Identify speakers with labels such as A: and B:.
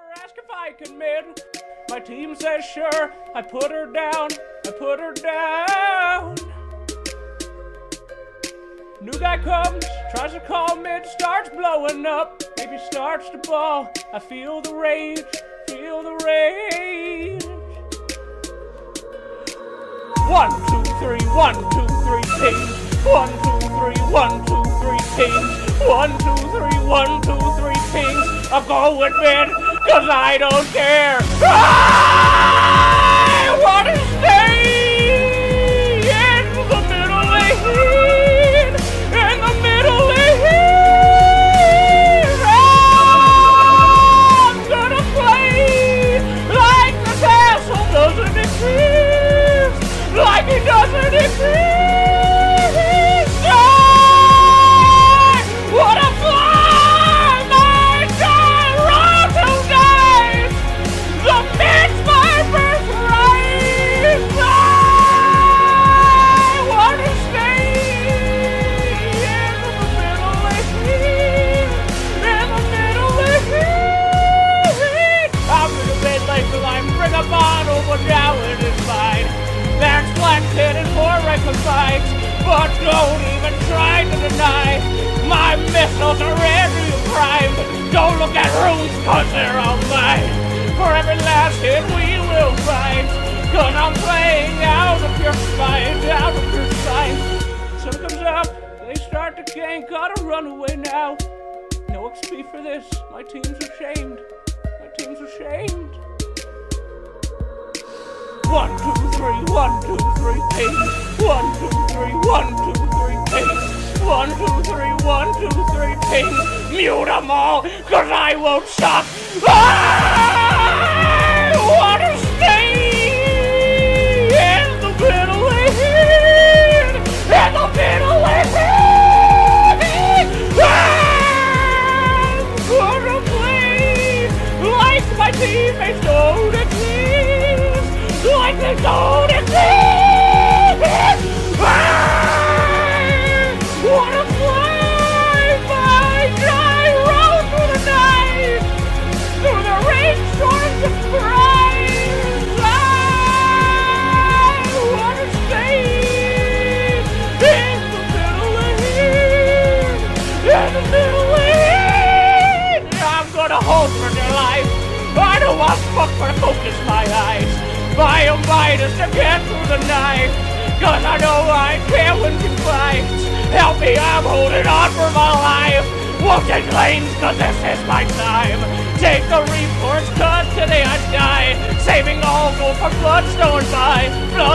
A: Ask if I can mid. My team says sure. I put her down. I put her down. New guy comes, tries to call mid, starts blowing up. Maybe starts to ball. I feel the rage, feel the rage. One, two, three, one, two, three, pings. One, two, three, one, two, three, pings. One, two, three, one, two, three, pings. I'm going mid, cause I don't care. I rectified. But don't even try to deny. My missiles are ready to prime. Don't look at runes, cause they're all mine. For every last hit we will fight. Cause I'm playing out of your spine, out of your spine. Sun comes up, they start to gank, gotta run away now. No XP for this, my team's ashamed. My team's ashamed. One, two, three, one, two, three, pings. One, two, three, one, two, three, pings. One, two, three, one, two, three, pings. Mute them all, cause I won't stop. I eyes. My own Midas to get through the night. Cause I know I can't win two fights. Help me, I'm holding on for my life. Won't lanes, cause this is my time. Take the reports, cause today I die. Saving all gold for Bloodstone by tonight.